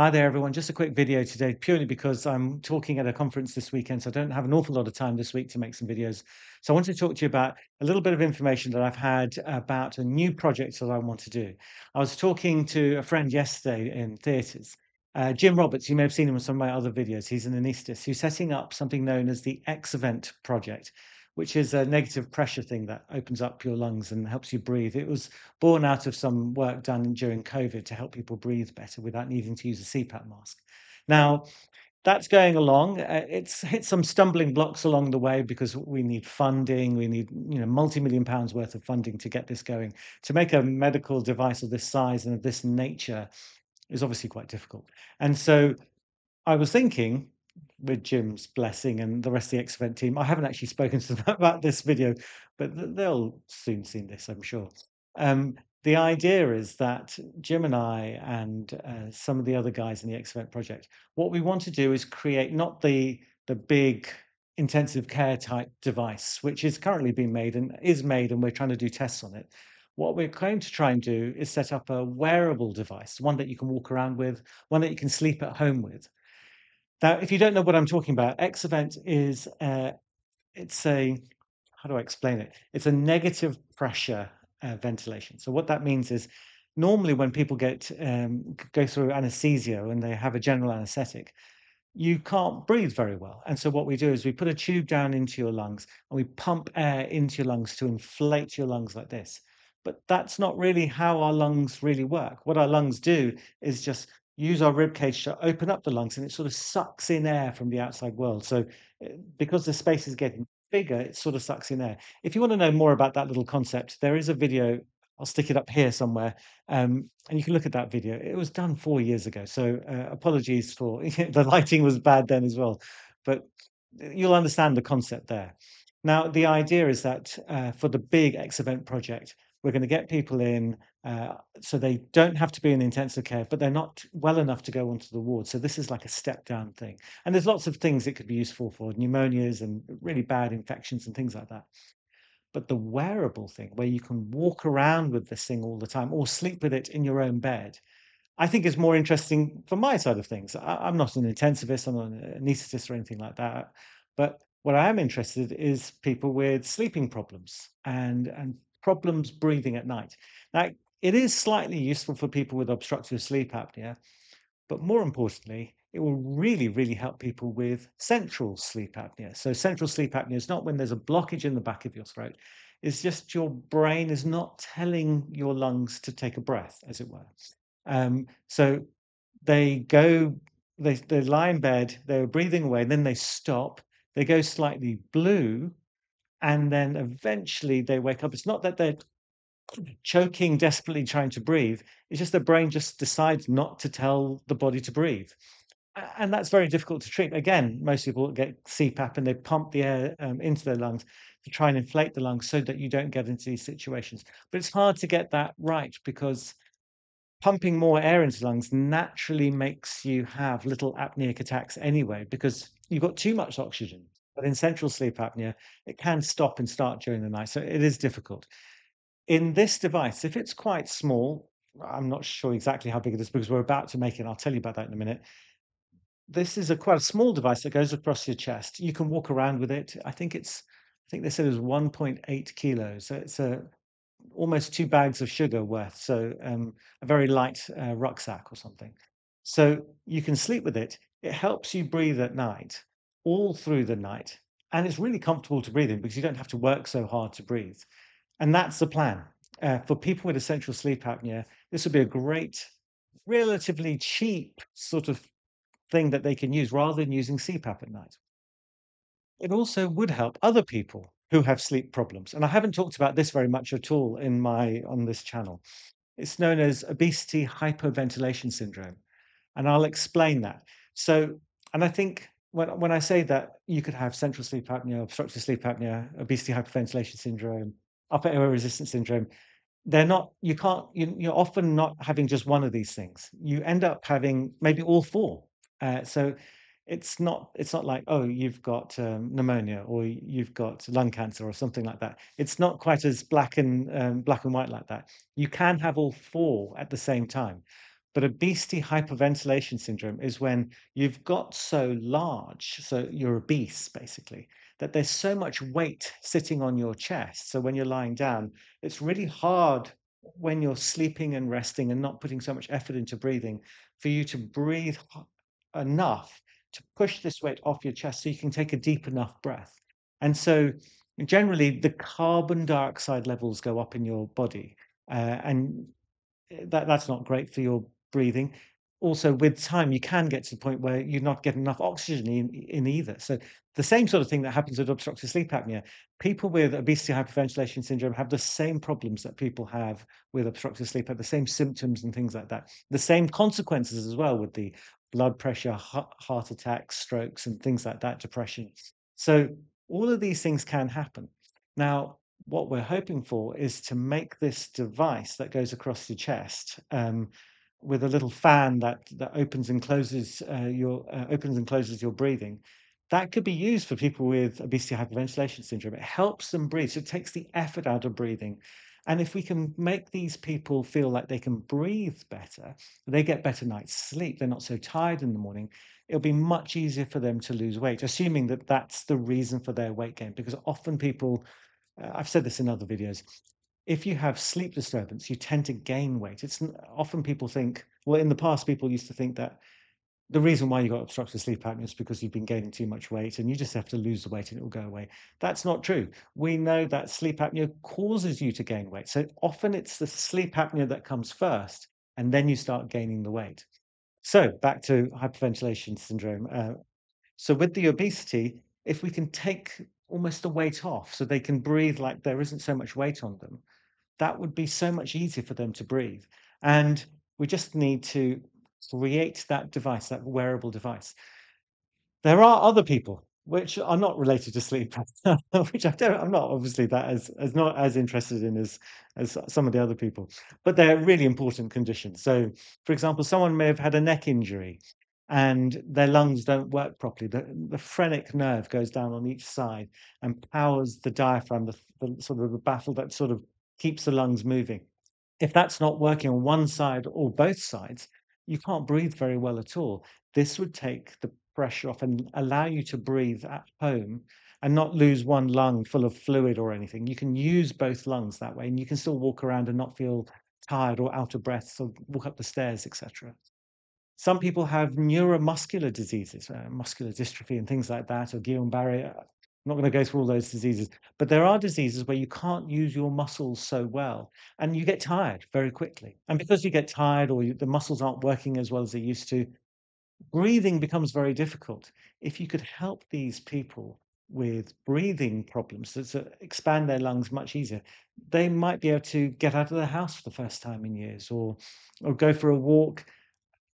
Hi there, everyone. Just a quick video today, purely because I'm talking at a conference this weekend, so I don't have an awful lot of time this week to make some videos. So I wanted to talk to you about a little bit of information that I've had about a new project that I want to do. I was talking to a friend yesterday in theatres, uh, Jim Roberts. You may have seen him in some of my other videos. He's an anaesthetist who's setting up something known as the Exovent project which is a negative pressure thing that opens up your lungs and helps you breathe. It was born out of some work done during COVID to help people breathe better without needing to use a CPAP mask. Now, that's going along. Uh, it's hit some stumbling blocks along the way because we need funding. We need, you know, multi-million pounds worth of funding to get this going. To make a medical device of this size and of this nature is obviously quite difficult. And so I was thinking, with Jim's blessing and the rest of the Exovent team. I haven't actually spoken to them about this video, but they'll soon see this, I'm sure. Um, the idea is that Jim and I and uh, some of the other guys in the Exovent project, what we want to do is create not the the big intensive care type device, which is currently being made and is made, and we're trying to do tests on it. What we're going to try and do is set up a wearable device, one that you can walk around with, one that you can sleep at home with, now, if you don't know what I'm talking about, Exovent is uh, it's a how do I explain it? It's a negative pressure uh, ventilation. So what that means is normally when people get um, go through anesthesia and they have a general anesthetic, you can't breathe very well. And so what we do is we put a tube down into your lungs and we pump air into your lungs to inflate your lungs like this. But that's not really how our lungs really work. What our lungs do is just use our rib cage to open up the lungs and it sort of sucks in air from the outside world. So eh, because the space is getting bigger, it sort of sucks in air. If you want to know more about that little concept, there is a video. I'll stick it up here somewhere, um, and you can look at that video. It was done four years ago, so uh, apologies for the lighting was bad then as well, but eh, you'll understand the concept there. Now, the idea is that uh, for the big Exovent project, we're going to get people in uh, so they don't have to be in intensive care, but they're not well enough to go onto the ward. So this is like a step down thing. And there's lots of things it could be useful for pneumonias and really bad infections and things like that. But the wearable thing where you can walk around with this thing all the time or sleep with it in your own bed, I think is more interesting for my side of things. I, am not an intensivist, I'm not an anaesthetist or anything like that. But what I am interested in is people with sleeping problems and and problems breathing at night. Now, it is slightly useful for people with obstructive sleep apnea, but more importantly, it will really, really help people with central sleep apnea. So, central sleep apnea is not when there's a blockage in the back of your throat, it's just your brain is not telling your lungs to take a breath, as it were. Um, so, they go, they, they lie in bed, they're breathing away, then they stop, they go slightly blue, and then eventually they wake up. It's not that they're choking, desperately trying to breathe. It's just the brain just decides not to tell the body to breathe. And that's very difficult to treat. Again, most people get CPAP and they pump the air um, into their lungs to try and inflate the lungs so that you don't get into these situations. But it's hard to get that right because pumping more air into lungs naturally makes you have little apneic attacks anyway, because you've got too much oxygen. But in central sleep apnea, it can stop and start during the night. So it is difficult. In this device, if it's quite small, I'm not sure exactly how big it is because we're about to make it. I'll tell you about that in a minute. This is a quite a small device that goes across your chest. You can walk around with it. I think it's, I think they said it was 1.8 kilos. So it's a almost two bags of sugar worth. So um, a very light uh, rucksack or something. So you can sleep with it. It helps you breathe at night all through the night. And it's really comfortable to breathe in because you don't have to work so hard to breathe. And that's the plan. Uh, for people with essential sleep apnea, this would be a great, relatively cheap sort of thing that they can use rather than using CPAP at night. It also would help other people who have sleep problems. And I haven't talked about this very much at all in my on this channel. It's known as obesity hypoventilation syndrome. And I'll explain that. So, and I think when when I say that you could have central sleep apnea, obstructive sleep apnea, obesity hyperventilation syndrome, upper airway resistance syndrome, they're not. You can't. You, you're often not having just one of these things. You end up having maybe all four. Uh, so it's not. It's not like oh, you've got um, pneumonia or you've got lung cancer or something like that. It's not quite as black and um, black and white like that. You can have all four at the same time. But obesity hyperventilation syndrome is when you've got so large, so you're obese basically, that there's so much weight sitting on your chest. So when you're lying down, it's really hard when you're sleeping and resting and not putting so much effort into breathing for you to breathe enough to push this weight off your chest so you can take a deep enough breath. And so generally the carbon dioxide levels go up in your body. Uh, and eh, that that's not great for your breathing. Also, with time, you can get to the point where you're not getting enough oxygen in, in either. So the same sort of thing that happens with obstructive sleep apnea. People with obesity hyperventilation syndrome have the same problems that people have with obstructive sleep, have the same symptoms and things like that. The same consequences as well with the blood pressure, heart, heart attacks, strokes, and things like that, depression. So all of these things can happen. Now, what we're hoping for is to make this device that goes across your chest um, with a little fan that that opens and closes uh, your uh, opens and closes your breathing. That could be used for people with obesity hyperventilation syndrome. It helps them breathe, so it takes the effort out of breathing. And if we can make these people feel like they can breathe better, they get better night's sleep. They're not so tired in the morning. It'll be much easier for them to lose weight, assuming that that's the reason for their weight gain. Because often people uh, I've said this in other videos. If you have sleep disturbance, you tend to gain weight. It's often people think, well, in the past, people used to think that the reason why you got obstructive sleep apnea is because you've been gaining too much weight and you just have to lose the weight and it will go away. That's not true. We know that sleep apnea causes you to gain weight. So often it's the sleep apnea that comes first and then you start gaining the weight. So back to hyperventilation syndrome. Uh, so with the obesity, if we can take almost the weight off so they can breathe like there isn't so much weight on them, that would be so much easier for them to breathe. And we just need to create that device, that wearable device. There are other people which are not related to sleep, which I don't I'm not obviously that as as not as interested in as as some of the other people, but they're really important conditions. So, for example, someone may have had a neck injury and their lungs don't work properly. The the phrenic nerve goes down on each side and powers the diaphragm, the the sort of the baffle that sort of keeps the lungs moving. If that's not working on one side or both sides, you can't breathe very well at all. This would take the pressure off and allow you to breathe at home and not lose one lung full of fluid or anything. You can use both lungs that way, and you can still walk around and not feel tired or out of breath, so walk up the stairs, etc. Some people have neuromuscular diseases, uh, muscular dystrophy and things like that, or Guillain-Barré. Not going to go through all those diseases, but there are diseases where you can't use your muscles so well, and you get tired very quickly. And because you get tired or you, the muscles aren't working as well as they used to, breathing becomes very difficult. If you could help these people with breathing problems to expand their lungs much easier, they might be able to get out of the house for the first time in years, or or go for a walk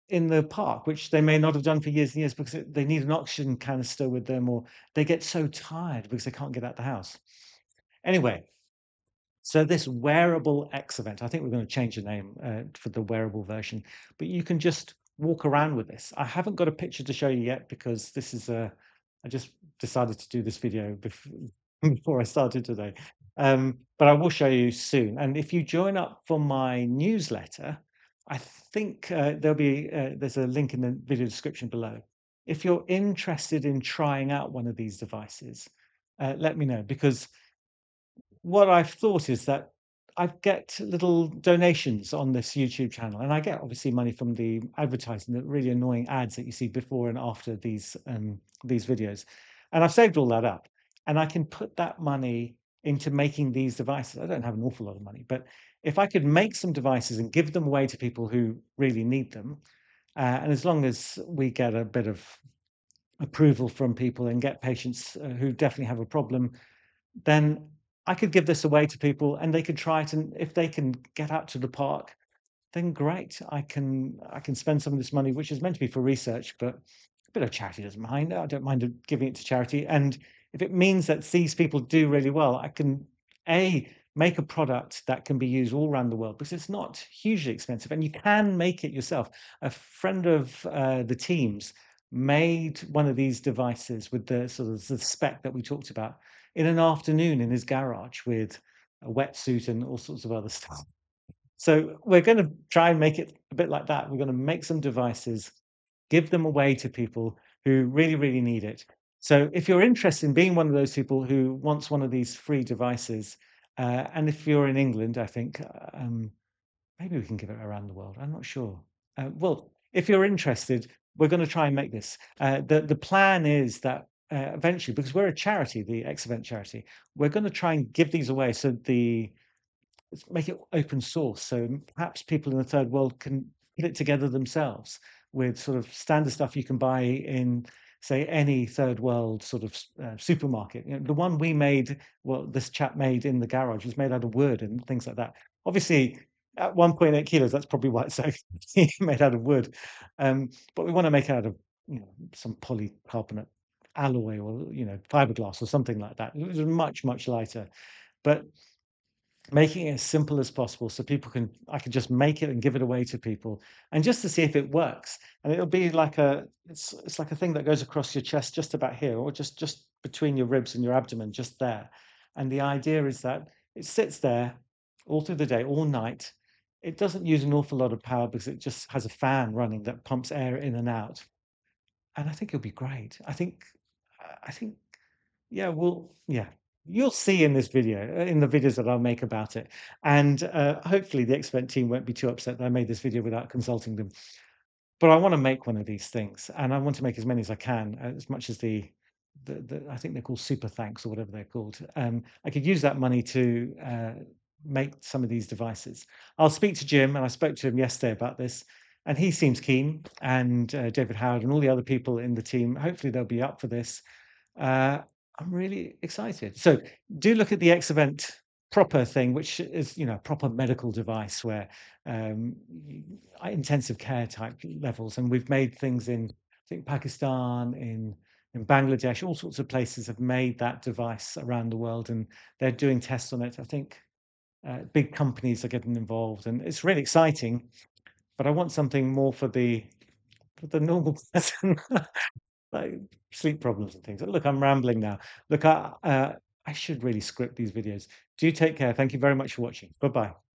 in the park, which they may not have done for years and years because they need an oxygen canister with them, or they get so tired because they can't get out the house. Anyway, so this wearable Exovent, I think we're going to change the name uh, for the wearable version, but you can just walk around with this. I haven't got a picture to show you yet because this is a, I just decided to do this video before, before I started today. Um, but I will show you soon. And if you join up for my newsletter, I think uh, there'll be, uh, there's a link in the video description below. If you're interested in trying out one of these devices, uh, let me know because what I've thought is that I get little donations on this YouTube channel, and I get obviously money from the advertising, the really annoying ads that you see before and after these um, these videos. And I've saved all that up, and I can put that money into making these devices. I don't have an awful lot of money, but if I could make some devices and give them away to people who really need them, uh, and as long as we get a bit of approval from people and get patients uh, who definitely have a problem then I could give this away to people and they could try it, and if they can get out to the park, then great. I can I can spend some of this money, which is meant to be for research, but a bit of charity doesn't mind. I don't mind giving it to charity. And if it means that these people do really well, I can A, make a product that can be used all around the world because it's not hugely expensive and you can make it yourself. A friend of uh, the team's made one of these devices with the sort of the spec that we talked about in an afternoon in his garage with a wetsuit and all sorts of other stuff. So we're going to try and make it a bit like that. We're going to make some devices, give them away to people who really, really need it. So if you're interested in being one of those people who wants one of these free devices, uh, and if you're in England, I think um, maybe we can give it around the world. I'm not sure. Uh, well, if you're interested, we're going to try and make this. Uh, the the plan is that uh, eventually, because we're a charity, the Exovent charity, we're going to try and give these away. So the make it open source. So perhaps people in the third world can put it together themselves with sort of standard stuff you can buy in, say, any third world sort of uh, supermarket. You know, the one we made, well, this chap made in the garage was made out of wood and things like that. Obviously, at 1.8 kilos, that's probably why it's so made out of wood. Um, but we want to make it out of you know some polycarbonate alloy or you know fiberglass or something like that. It was much much lighter, but making it as simple as possible so people can I can just make it and give it away to people and just to see if it works. And it'll be like a it's it's like a thing that goes across your chest just about here or just just between your ribs and your abdomen just there. And the idea is that it sits there all through the day, all night. It doesn't use an awful lot of power because it just has a fan running that pumps air in and out. And I think it'll be great. I think I think yeah, well, yeah. You'll see in this video, uh, in the videos that I'll make about it, and, uh, hopefully the Exovent team won't be too upset that I made this video without consulting them. But I wanna make one of these things, and I want to make as many as I can, uh, as much as the the the I think they're called super thanks or whatever they're called. Um, I could use that money to, uh, make some of these devices. I'll speak to Jim, and I spoke to him yesterday about this, and he seems keen, and, uh, David Howard and all the other people in the team, hopefully they'll be up for this. Uh, I'm really excited. So do look at the Exovent proper thing, which is, you know, a proper medical device where um, intensive care type levels. And we've made things in, I think, Pakistan, in in Bangladesh, all sorts of places have made that device around the world, and they're doing tests on it. I think uh, big companies are getting involved, and it's really exciting. But I want something more for the for the normal person like sleep problems and things. Look, I'm rambling now. Look, I, uh, I should really script these videos. Do take care. Thank you very much for watching. Bye bye.